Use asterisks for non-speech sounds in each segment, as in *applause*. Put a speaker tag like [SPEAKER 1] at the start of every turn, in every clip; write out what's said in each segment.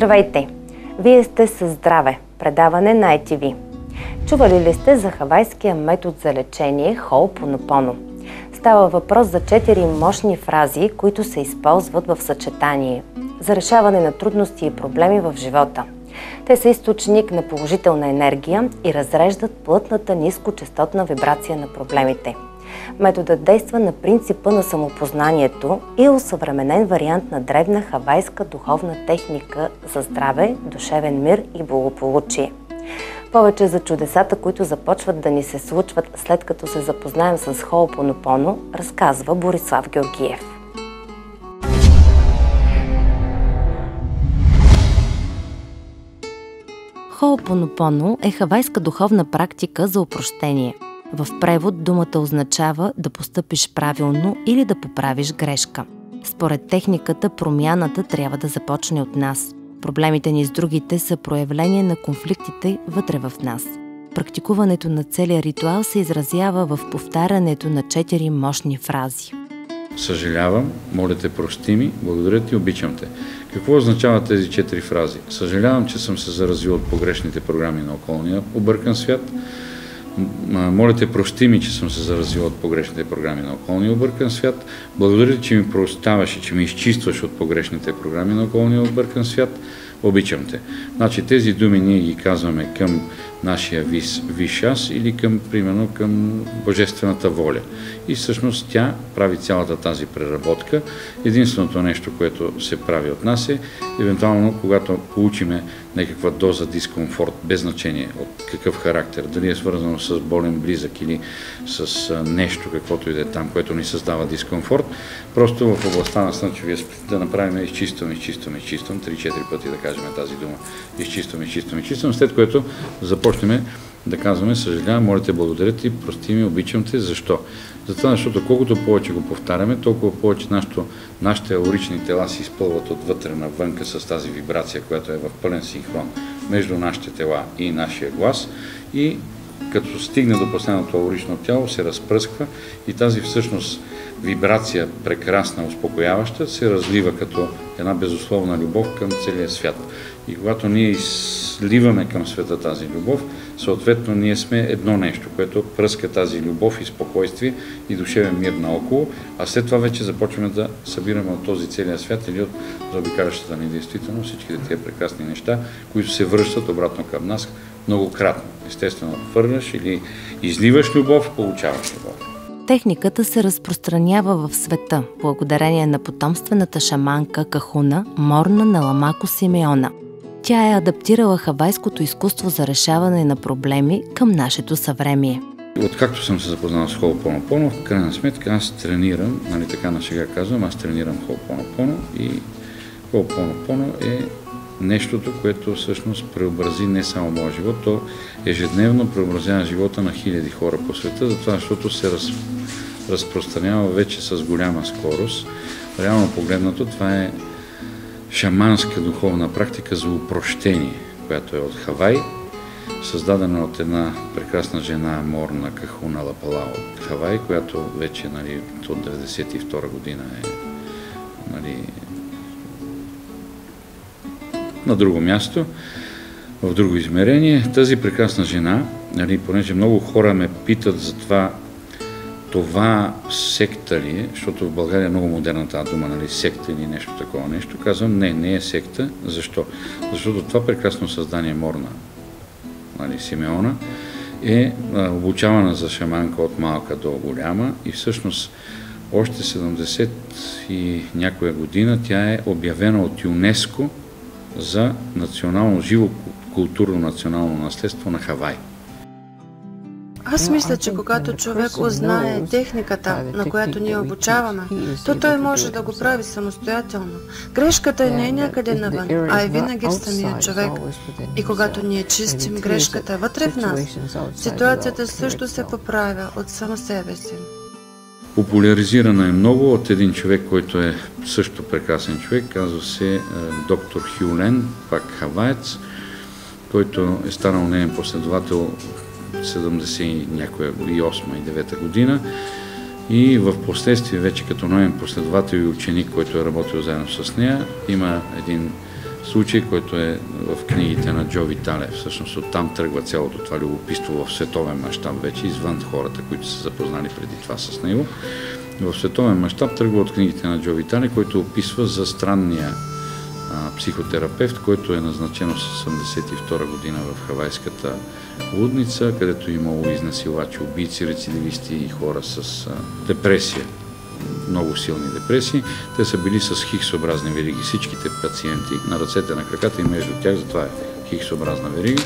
[SPEAKER 1] Здравейте! Вие сте със здраве, предаване на ITV. Чували ли сте за хавайския метод за лечение Хоупонопоно? Става въпрос за четири мощни фрази, които се използват в съчетание за решаване на трудности и проблеми в живота. Те са източник на положителна енергия и разреждат плътната нискочастотна вибрация на проблемите – Методът действа на принципа на самопознанието и е усъвременен вариант на древна хавайска духовна техника за здраве, душевен мир и благополучие. Повече за чудесата, които започват да ни се случват след като се запознаем с Хоопонопоно, разказва Борислав Георгиев. Хоопонопоно е хавайска духовна практика за опрощение – в превод думата означава да постъпиш правилно или да поправиш грешка. Според техниката, промяната трябва да започне от нас. Проблемите ни с другите са проявление на конфликтите вътре в нас. Практикуването на целия ритуал се изразява в повтарянето на четири мощни фрази.
[SPEAKER 2] Съжалявам, моля те, прости ми, благодаря ти, обичам те. Какво означават тези четири фрази? Съжалявам, че съм се заразил от погрешните програми на околния объркан свят. Моля те, прости ми, че съм се заразил от погрешните програми на околния объркан свят. Благодаря, че ми проставаш и че ми изчистваш от погрешните програми на околния объркан свят. Обичам те. Значи тези думи ние ги казваме към нашия вис, виш аз или към, примерно, към божествената воля. И всъщност тя прави цялата тази преработка. Единственото нещо, което се прави от нас е, евентуално, когато получиме някаква доза дискомфорт, без значение от какъв характер, дали е свързано с болен близък или с нещо, каквото и да е там, което ни създава дискомфорт, просто в областта на слънчевия сплит да направим изчиствам, изчиствам, изчиствам, 3-4 пъти да кажем тази дума. Изчиствам, изчиствам, изчиствам, след което започнем да казваме, съжалявам, моля те, благодаря ти, прости ми, обичам те. Защо? Затова, защото колкото повече го повтаряме, толкова повече нашото, нашите аурични тела се изпълват отвътре навънка с тази вибрация, която е в пълен синхрон между нашите тела и нашия глас. И като стигне до последното аурично тяло, се разпръсква и тази всъщност вибрация, прекрасна, успокояваща, се разлива като една безусловна любов към целия свят. И когато ние изливаме към света тази любов, съответно ние сме едно нещо, което пръска тази любов и спокойствие и душевен мир наоколо, а след това вече започваме да събираме от този целия свят или от заобикалящата ни действително всичките тези прекрасни неща, които се връщат обратно към нас многократно. Естествено, хвърляш или изливаш любов, получаваш любов.
[SPEAKER 1] Техниката се разпространява в света благодарение на потомствената шаманка Кахуна Морна на Ламако Симеона. Тя е адаптирала хавайското изкуство за решаване на проблеми към нашето съвремие.
[SPEAKER 2] Откакто съм се запознал с Холопонопоно, в крайна сметка аз тренирам, нали така на шега казвам, аз тренирам Холопонопоно и Холопонопоно е нещото, което всъщност преобрази не само моя живот, то ежедневно преобразява живота на хиляди хора по света, затова защото се раз, разпространява вече с голяма скорост. Реално погледнато това е шаманска духовна практика за упрощение, която е от Хавай, създадена от една прекрасна жена Морна Кахуна Лапала от Хавай, която вече нали, от 1992 година е нали, на друго място, в друго измерение. Тази прекрасна жена, нали, понеже много хора ме питат за това, това секта ли е, защото в България е много модерна тази дума, нали, секта или нещо такова нещо, казвам, не, не е секта. Защо? Защото това прекрасно създание Морна, нали, Симеона, е обучавана за шаманка от малка до голяма и всъщност още 70 и някоя година тя е обявена от ЮНЕСКО за национално живо културно национално наследство на Хавай.
[SPEAKER 3] Аз мисля, че когато човек узнае техниката, на която ние обучаваме, то той може да го прави самостоятелно. Грешката не е някъде навън, а е винаги в самия човек. И когато ние чистим грешката вътре в нас, ситуацията също се поправя от само себе си.
[SPEAKER 2] Популяризирана е много от един човек, който е също прекрасен човек, казва се е, доктор Хюлен, пак хаваец, който е станал неен последовател 70 някоя и 8 и 9 година и в последствие вече като ноен последовател и ученик, който е работил заедно с нея, има един случай, който е в книгите на Джо Витале. Всъщност оттам тръгва цялото това любопитство в световен мащаб вече, извън хората, които са запознали преди това с него. В световен мащаб тръгва от книгите на Джо Витале, който описва за странния психотерапевт, който е назначен с 82 година в Хавайската лудница, където е имало изнасилачи, убийци, рецидивисти и хора с депресия много силни депресии. Те са били с хиксообразни вериги. Всичките пациенти на ръцете, на краката и между тях, затова е хиксообразна верига.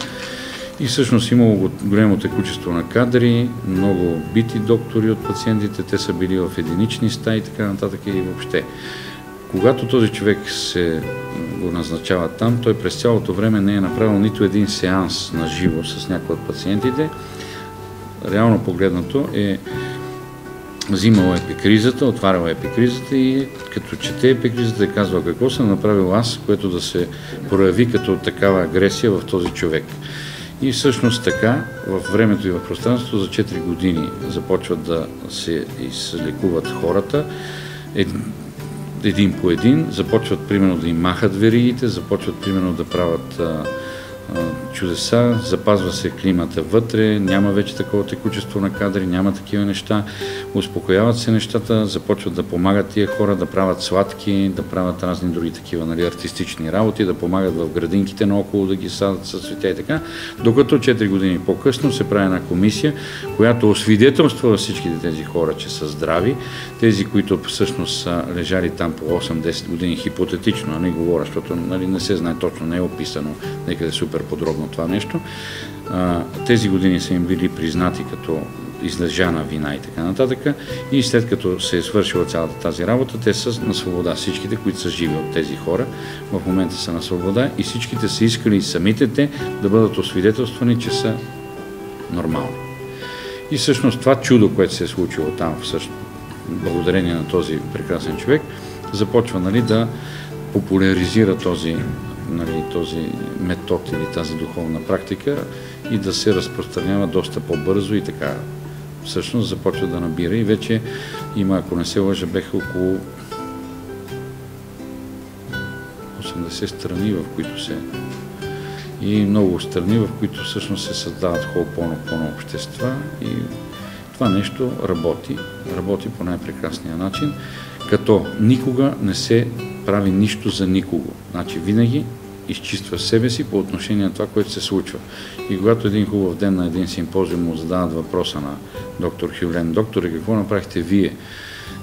[SPEAKER 2] И всъщност имало голямо текучество на кадри, много бити доктори от пациентите, те са били в единични стаи и така нататък и въобще. Когато този човек се го назначава там, той през цялото време не е направил нито един сеанс на живо с някои от пациентите. Реално погледнато е взимал епикризата, отварял епикризата и като чете епикризата е казва какво съм направил аз, което да се прояви като такава агресия в този човек. И всъщност така, в времето и в пространството за 4 години започват да се излекуват хората, един по един, започват примерно да им махат веригите, започват примерно да правят чудеса, запазва се климата вътре, няма вече такова текучество на кадри, няма такива неща, успокояват се нещата, започват да помагат тия хора да правят сладки, да правят разни други такива нали, артистични работи, да помагат в градинките наоколо, да ги садат със цветя и така, докато 4 години по-късно се прави една комисия, която освидетелства всичките тези хора, че са здрави, тези, които всъщност са лежали там по 8-10 години, хипотетично, а не говоря, защото нали, не се знае точно, не е описано некъде супер подробно това нещо. Тези години са им били признати като издържана вина и така нататък. И след като се е свършила цялата тази работа, те са на свобода. Всичките, които са живи от тези хора, в момента са на свобода и всичките са искали самите те да бъдат освидетелствани, че са нормални. И всъщност това чудо, което се е случило там, всъщност, благодарение на този прекрасен човек, започва нали, да популяризира този нали, този метод или тази духовна практика и да се разпространява доста по-бързо и така. Всъщност започва да набира и вече има, ако не се лъжа, беха около 80 страни, в които се и много страни, в които всъщност се създават хоопоно-поно общества и това нещо работи, работи по най-прекрасния начин, като никога не се прави нищо за никого. Значи винаги изчиства себе си по отношение на това, което се случва. И когато един хубав ден на един симпозиум му задават въпроса на доктор Хюлен, докторе, какво направихте вие?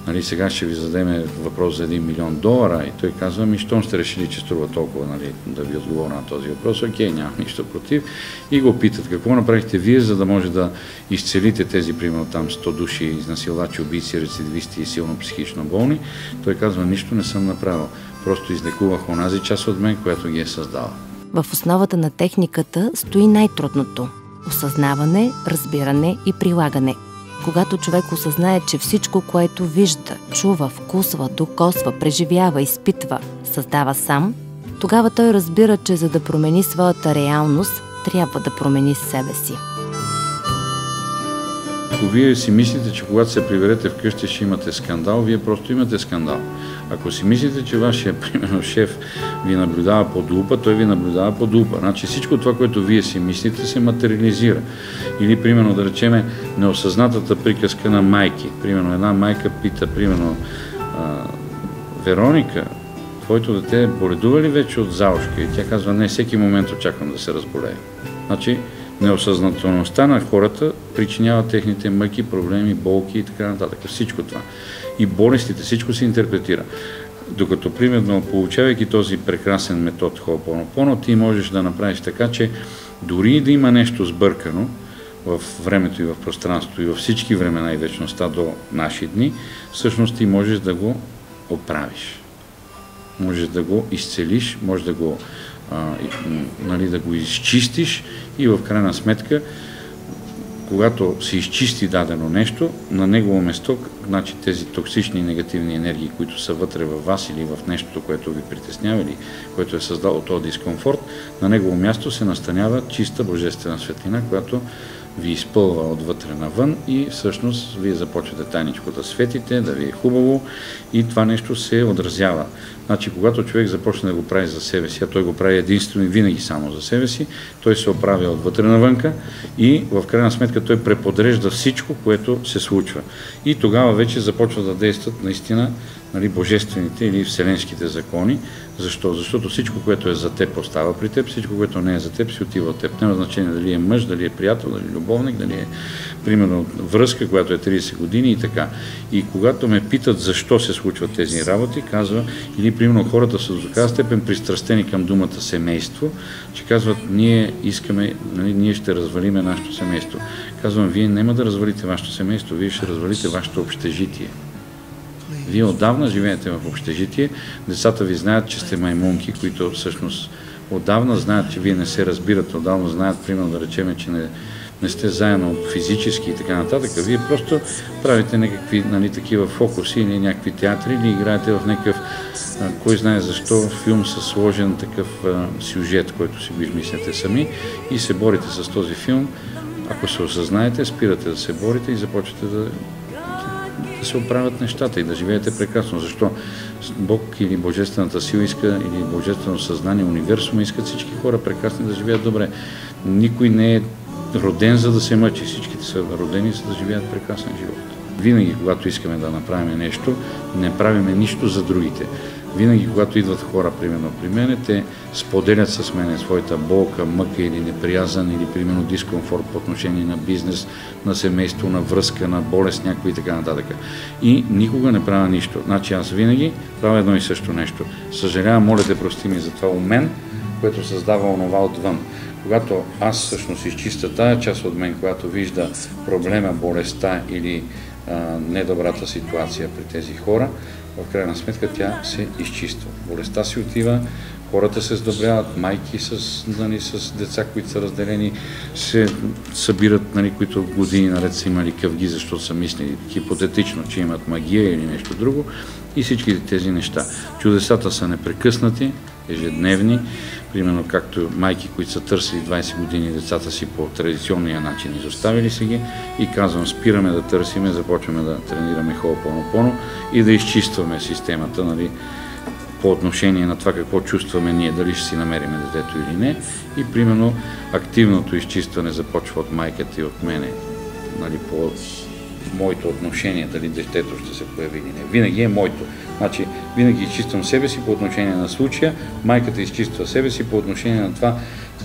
[SPEAKER 2] Нали, сега ще ви зададем въпрос за 1 милион долара и той казва, ми, щом сте решили, че струва толкова нали, да ви отговоря на този въпрос, окей, нямам нищо против. И го питат, какво направихте вие, за да може да изцелите тези, примерно там 100 души изнасилвачи, убийци, рецидивисти и силно психично болни. Той казва, нищо не съм направил. Просто излекувах онази част от мен, която ги е създала.
[SPEAKER 1] В основата на техниката стои най-трудното – осъзнаване, разбиране и прилагане. Когато човек осъзнае, че всичко, което вижда, чува, вкусва, докосва, преживява, изпитва, създава сам, тогава той разбира, че за да промени своята реалност, трябва да промени себе си.
[SPEAKER 2] Ако вие си мислите, че когато се приберете вкъщи ще имате скандал, вие просто имате скандал. Ако си мислите, че вашия, *laughs* примерно, шеф ви наблюдава под лупа, той ви наблюдава под лупа. Значи всичко това, което вие си мислите, се материализира. Или, примерно, да речеме, неосъзнатата приказка на майки. Примерно, една майка пита, примерно, Вероника, твоето дете боледува ли вече от заушка? И тя казва, не, всеки момент очаквам да се разболее. Значи, неосъзнателността на хората причинява техните мъки, проблеми, болки и така нататък. Всичко това и болестите, всичко се интерпретира. Докато, примерно, получавайки този прекрасен метод Хоопонопоно, ти можеш да направиш така, че дори да има нещо сбъркано в времето и в пространството и във всички времена и вечността до наши дни, всъщност ти можеш да го оправиш. Можеш да го изцелиш, можеш да го, нали, да го изчистиш и в крайна сметка когато се изчисти дадено нещо, на негово место, значи тези токсични негативни енергии, които са вътре във вас или в нещото, което ви притеснява или което е създало този дискомфорт, на негово място се настанява чиста божествена светлина, която ви изпълва отвътре навън и всъщност вие започвате тайничко да светите, да ви е хубаво и това нещо се отразява. Значи, когато човек започне да го прави за себе си, а той го прави единствено и винаги само за себе си, той се оправя отвътре навънка и в крайна сметка той преподрежда всичко, което се случва. И тогава вече започва да действат наистина нали, божествените или вселенските закони. Защо? Защото всичко, което е за теб, остава при теб, всичко, което не е за теб, си отива от теб. Няма значение дали е мъж, дали е приятел, дали е любовник, дали е, примерно, връзка, която е 30 години и така. И когато ме питат защо се случват тези работи, казва, или примерно хората са до такава степен пристрастени към думата семейство, че казват, ние искаме, нали, ние ще развалиме нашето семейство. Казвам, вие няма да развалите вашето семейство, вие ще развалите вашето общежитие. Вие отдавна живеете в общежитие, децата ви знаят, че сте маймунки, които всъщност отдавна знаят, че вие не се разбирате, отдавна знаят, примерно да речеме, че не, не сте заедно физически и така нататък. Вие просто правите някакви нали, такива фокуси или някакви театри или играете в някакъв, кой знае защо, филм с сложен такъв а, сюжет, който си го измисляте сами и се борите с този филм. Ако се осъзнаете, спирате да се борите и започвате да да се оправят нещата и да живеете прекрасно. Защо? Бог или Божествената сила иска, или Божествено съзнание, универсума искат всички хора прекрасни да живеят добре. Никой не е роден за да се мъчи. Всичките са родени за да живеят прекрасен живот. Винаги, когато искаме да направим нещо, не правиме нищо за другите. Винаги, когато идват хора, примерно при мене, те споделят с мене своята болка, мъка или неприязан, или примерно дискомфорт по отношение на бизнес, на семейство, на връзка, на болест някой и така нататък. И никога не правя нищо. Значи аз винаги правя едно и също нещо. Съжалявам, моля те прости ми за това у мен, което създава онова отвън. Когато аз всъщност изчиста тая част от мен, която вижда проблема, болестта или а, недобрата ситуация при тези хора, в крайна сметка тя се изчиства. Болестта си отива, хората се сдобряват, майки с, нали, с деца, които са разделени, се събират, нали, които години наред са имали къвги, защото са мислили хипотетично, че имат магия или нещо друго и всички тези неща. Чудесата са непрекъснати, ежедневни, примерно както майки, които са търсили 20 години децата си по традиционния начин, изоставили си ги и казвам, спираме да търсиме, започваме да тренираме хоопоно-поно и да изчистваме системата, нали, по отношение на това какво чувстваме ние, дали ще си намериме детето или не. И примерно активното изчистване започва от майката и от мене, нали, по моето отношение, дали детето ще се появи или не. Винаги е моето. Значи, винаги изчиствам себе си по отношение на случая, майката изчиства себе си по отношение на това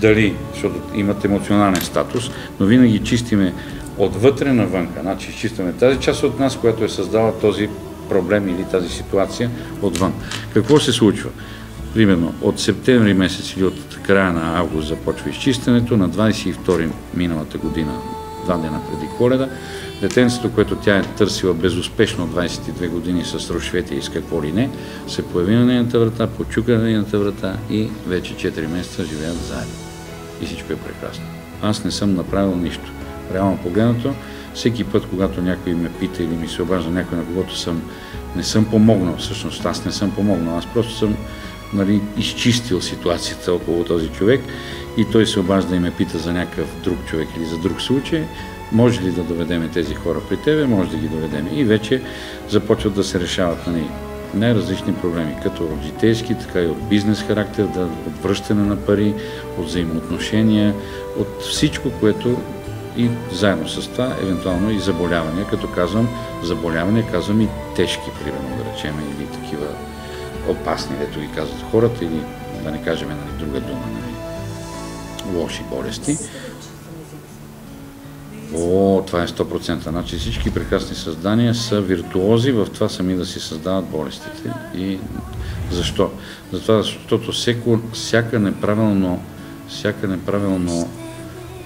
[SPEAKER 2] дали, защото имат емоционален статус, но винаги чистиме отвътре навънка. Значи, изчистваме тази част от нас, която е създала този проблем или тази ситуация отвън. Какво се случва? Примерно от септември месец или от края на август започва изчистенето, на 22 миналата година, два дена преди коледа, Детенцето, което тя е търсила безуспешно 22 години с рушвети и с какво ли не, се появи на нейната врата, почука на нейната врата и вече 4 месеца живеят заедно. И всичко е прекрасно. Аз не съм направил нищо. Реално погледнато, всеки път, когато някой ме пита или ми се обажда някой, на когото съм, не съм помогнал, всъщност аз не съм помогнал, аз просто съм нали, изчистил ситуацията около този човек и той се обажда и ме пита за някакъв друг човек или за друг случай, може ли да доведеме тези хора при тебе, може да ги доведеме. И вече започват да се решават нали, най-различни проблеми, като от житейски, така и от бизнес характер, да, от връщане на пари, от взаимоотношения, от всичко, което и заедно с това, евентуално и заболявания. Като казвам заболявания, казвам и тежки, примерно, да речем, или такива опасни, дето ги казват хората, или да не кажем нали, друга дума, нали, лоши болести. О, това е 100%. Значи всички прекрасни създания са виртуози в това сами да си създават болестите. И защо? Затова, защото всеко, всяка неправилно, всяка неправилно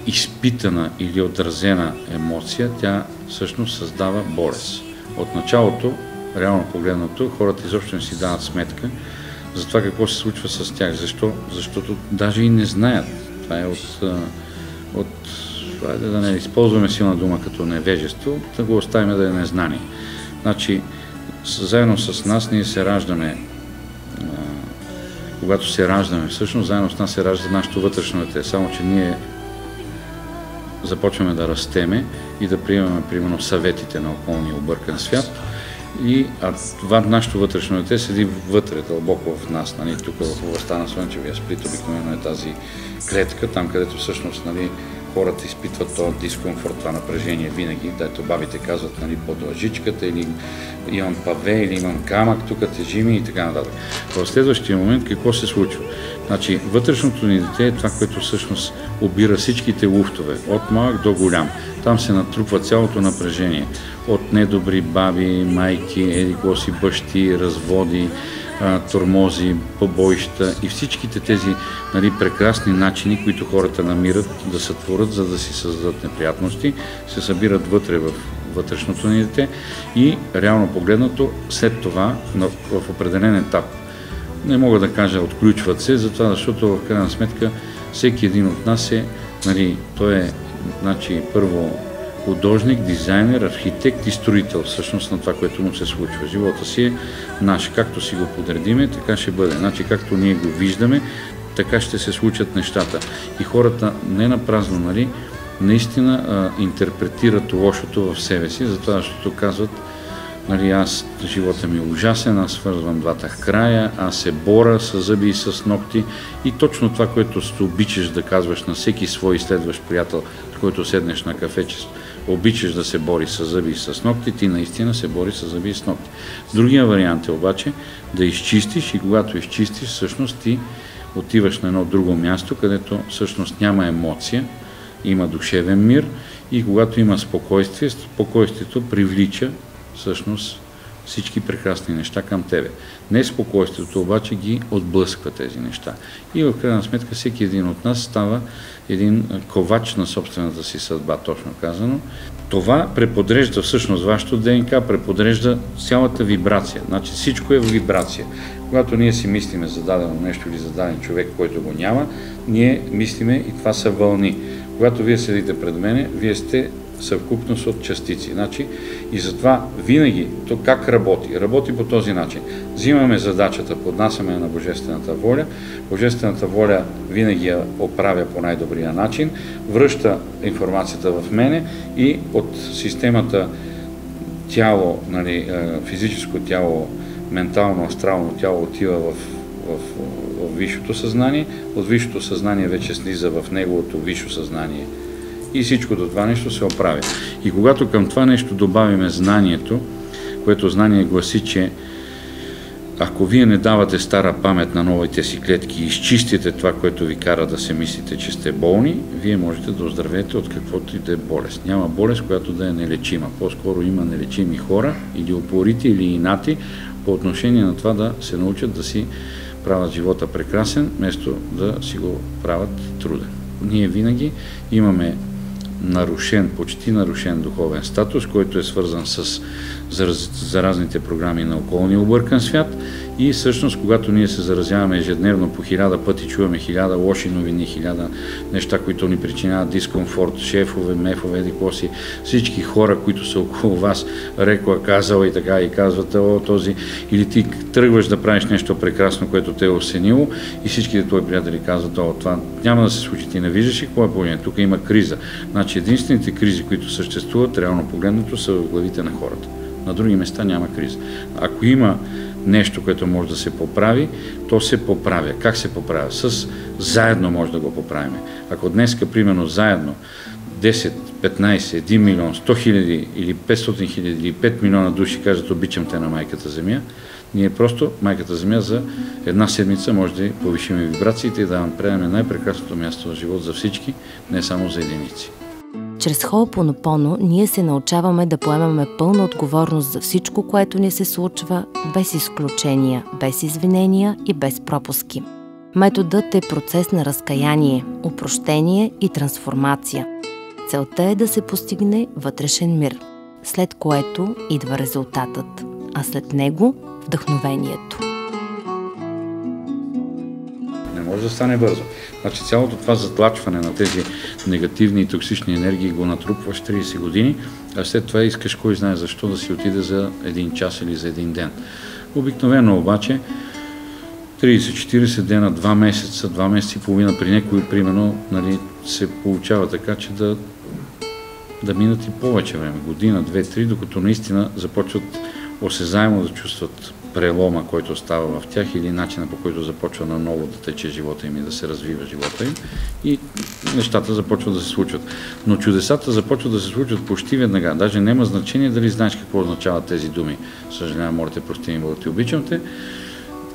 [SPEAKER 2] изпитана или отразена емоция, тя всъщност създава болест. От началото, реално погледнато, хората изобщо не си дават сметка за това какво се случва с тях. Защо? Защото даже и не знаят. Това е от, от айде да не използваме силна дума като невежество, да го оставим да е незнание. Значи, заедно с нас ние се раждаме, когато се раждаме, всъщност заедно с нас се ражда нашето вътрешно дете, само че ние започваме да растеме и да приемаме, примерно, съветите на околния объркан свят. И а това нашето вътрешно дете седи вътре, дълбоко в нас, нали, тук в областта на Слънчевия сплит, обикновено е тази клетка, там където всъщност нали, хората изпитват този дискомфорт, това напрежение винаги, дето бабите казват нали, под лъжичката или имам паве или имам камък, тук тежи ми и така нататък. В следващия момент какво се случва? Значи, вътрешното ни дете е това, което всъщност обира всичките луфтове, от малък до голям. Там се натрупва цялото напрежение от недобри баби, майки, еди си бащи, разводи, тормози, побоища и всичките тези нали, прекрасни начини, които хората намират да сътворят, за да си създадат неприятности, се събират вътре в вътрешното ни дете и реално погледнато след това в определен етап не мога да кажа отключват се, затова защото в крайна сметка всеки един от нас е, нали, той е значи, първо художник, дизайнер, архитект и строител всъщност на това, което му се случва. Живота си е наш. Както си го подредиме, така ще бъде. Значи, както ние го виждаме, така ще се случат нещата. И хората не на празно, нали, наистина а, интерпретират лошото в себе си, затова защото казват, нали, аз, живота ми е ужасен, аз свързвам двата края, аз се боря с зъби и с ногти и точно това, което се обичаш да казваш на всеки свой следващ приятел, който седнеш на кафе, че обичаш да се бори с зъби и с ногти, ти наистина се бори с зъби и с ногти. Другия вариант е обаче да изчистиш и когато изчистиш, всъщност ти отиваш на едно друго място, където всъщност няма емоция, има душевен мир и когато има спокойствие, спокойствието привлича всъщност всички прекрасни неща към тебе. Неспокойствието обаче ги отблъсква тези неща. И в крайна сметка всеки един от нас става един ковач на собствената си съдба, точно казано. Това преподрежда всъщност вашето ДНК, преподрежда цялата вибрация. Значи всичко е в вибрация. Когато ние си мислиме за дадено нещо или за даден човек, който го няма, ние мислиме и това са вълни. Когато вие седите пред мене, вие сте съвкупност от частици. Значи, и затова винаги, то как работи? Работи по този начин. Взимаме задачата, поднасяме на Божествената воля, Божествената воля винаги я оправя по най-добрия начин, връща информацията в мене и от системата тяло, нали, е, физическо тяло, ментално, астрално тяло отива в, в, в, висшето съзнание, от висшето съзнание вече слиза в неговото висше съзнание – и всичкото това нещо се оправи. И когато към това нещо добавиме знанието, което знание гласи, че ако вие не давате стара памет на новите си клетки и изчистите това, което ви кара да се мислите, че сте болни, вие можете да оздравеете от каквото и да е болест. Няма болест, която да е нелечима. По-скоро има нелечими хора, или опорити, или инати, по отношение на това да се научат да си правят живота прекрасен, вместо да си го правят труден. Ние винаги имаме нарушен, почти нарушен духовен статус, който е свързан с заразните програми на околния объркан свят и всъщност, когато ние се заразяваме ежедневно по хиляда пъти, чуваме хиляда лоши новини, хиляда неща, които ни причиняват дискомфорт, шефове, мефове, дикоси, всички хора, които са около вас, рекла, казала и така, и казват, о, този, или ти тръгваш да правиш нещо прекрасно, което те е осенило и всичките твои приятели казват, о, това няма да се случи, ти не виждаш и какво е положение, тук има криза. Значи единствените кризи, които съществуват, реално погледнато, са в главите на хората. На други места няма криза. Ако има нещо, което може да се поправи, то се поправя. Как се поправя? С заедно може да го поправим. Ако днеска, примерно, заедно 10, 15, 1 милион, 100 хиляди или 500 хиляди или 5 милиона души кажат обичам те на майката земя, ние просто майката земя за една седмица може да повишим вибрациите и да направим най-прекрасното място на живот за всички, не само за единици.
[SPEAKER 1] Чрез Хоопонопоно ние се научаваме да поемаме пълна отговорност за всичко, което ни се случва, без изключения, без извинения и без пропуски. Методът е процес на разкаяние, упрощение и трансформация. Целта е да се постигне вътрешен мир, след което идва резултатът, а след него вдъхновението.
[SPEAKER 2] Може да стане бързо. Значи цялото това затлачване на тези негативни и токсични енергии го натрупваш 30 години, а след това искаш кой знае защо да си отиде за един час или за един ден. Обикновено обаче 30-40 дена, 2 месеца, 2 месеца и половина при някои, примерно, нали, се получава така, че да да минат и повече време, година, две, три, докато наистина започват осезаемо да чувстват прелома, който става в тях или начина по който започва наново да тече живота им и да се развива живота им и нещата започват да се случват. Но чудесата започват да се случват почти веднага. Даже няма значение дали знаеш какво означават тези думи. Съжалявам, можете прости ми, ти обичам те.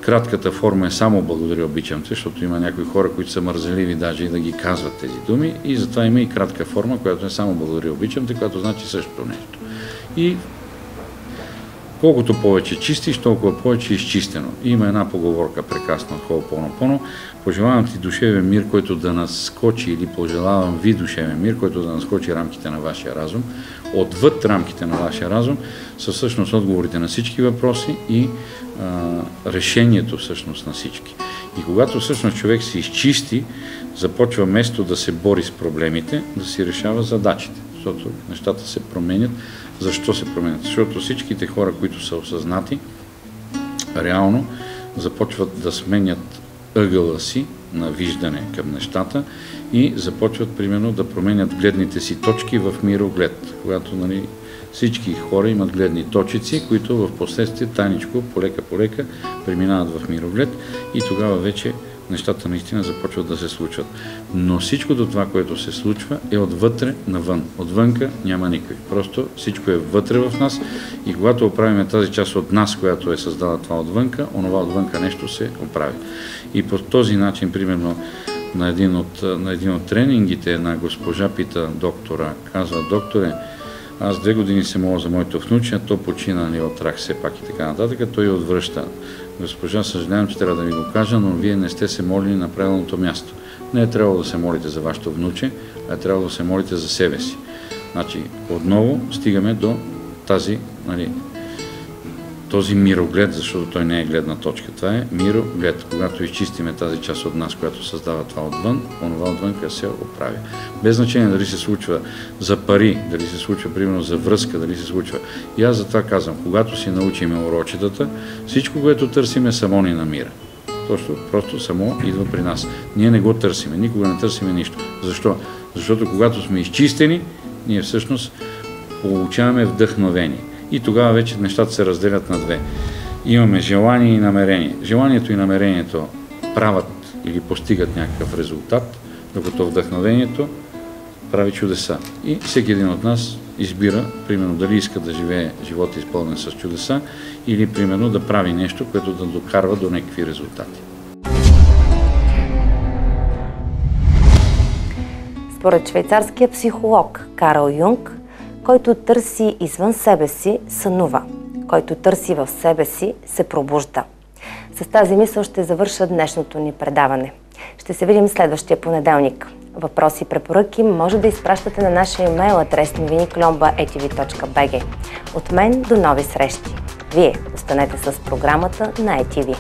[SPEAKER 2] Кратката форма е само благодаря, обичам те, защото има някои хора, които са мързеливи даже и да ги казват тези думи и затова има и кратка форма, която е само благодаря, обичам те, която значи същото нещо. И Колкото повече чистиш, толкова повече е изчистено. Има една поговорка прекрасна от Хоопонопоно. Пожелавам ти душевен мир, който да наскочи или пожелавам ви душевен мир, който да наскочи рамките на вашия разум. Отвъд рамките на вашия разум са всъщност отговорите на всички въпроси и а, решението всъщност на всички. И когато всъщност човек се изчисти, започва место да се бори с проблемите, да си решава задачите, защото нещата се променят защо се променят? Защото всичките хора, които са осъзнати, реално започват да сменят ъгъла си на виждане към нещата и започват, примерно, да променят гледните си точки в мироглед. Когато нали, всички хора имат гледни точици, които в последствие таничко, полека-полека, преминават в мироглед и тогава вече нещата наистина започват да се случват. Но всичкото това, което се случва, е отвътре навън. Отвънка няма никой. Просто всичко е вътре в нас и когато оправим тази част от нас, която е създала това отвънка, онова отвънка нещо се оправи. И по този начин, примерно, на един от, на един от тренингите една госпожа пита доктора, казва, докторе, аз две години се моля за моето внуче, то почина ни от рак все пак и така нататък, той отвръща. Госпожа, съжалявам, че трябва да ви го кажа, но вие не сте се молили на правилното място. Не е трябвало да се молите за вашето внуче, а е трябвало да се молите за себе си. Значи, отново стигаме до тази нали, този мироглед, защото той не е гледна точка. Това е мироглед. Когато изчистиме тази част от нас, която създава това отвън, онова отвън се оправя. Без значение дали се случва за пари, дали се случва примерно за връзка, дали се случва. И аз затова казвам, когато си научиме урочетата, всичко, което търсиме, само ни намира. Точно, просто само идва при нас. Ние не го търсиме, никога не търсиме нищо. Защо? Защото когато сме изчистени, ние всъщност получаваме вдъхновение. И тогава вече нещата се разделят на две. Имаме желание и намерение. Желанието и намерението правят или постигат някакъв резултат, докато вдъхновението прави чудеса. И всеки един от нас избира, примерно, дали иска да живее живота изпълнен с чудеса или, примерно, да прави нещо, което да докарва до някакви резултати.
[SPEAKER 1] Според швейцарския психолог Карл Юнг, който търси извън себе си, сънува. Който търси в себе си, се пробужда. С тази мисъл ще завърша днешното ни предаване. Ще се видим следващия понеделник. Въпроси и препоръки може да изпращате на нашия имейл адрес новиникломба.etv.bg. От мен до нови срещи! Вие останете с програмата на ETV.